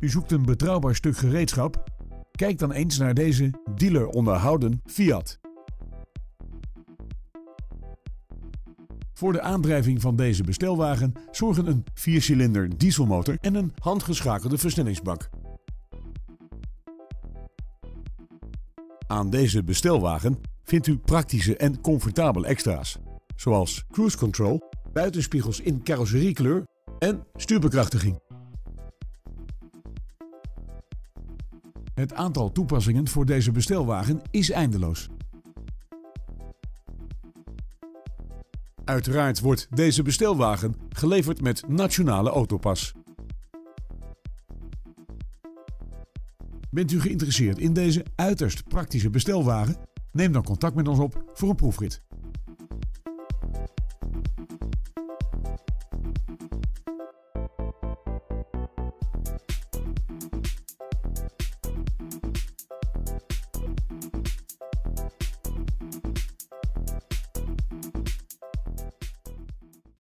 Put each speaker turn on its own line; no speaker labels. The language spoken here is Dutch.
U zoekt een betrouwbaar stuk gereedschap? Kijk dan eens naar deze dealer onderhouden Fiat. Voor de aandrijving van deze bestelwagen zorgen een 4-cilinder dieselmotor en een handgeschakelde versnellingsbak. Aan deze bestelwagen vindt u praktische en comfortabele extra's, zoals cruise control, buitenspiegels in carrosseriekleur en stuurbekrachtiging. Het aantal toepassingen voor deze bestelwagen is eindeloos. Uiteraard wordt deze bestelwagen geleverd met nationale autopas. Bent u geïnteresseerd in deze uiterst praktische bestelwagen? Neem dan contact met ons op voor een proefrit.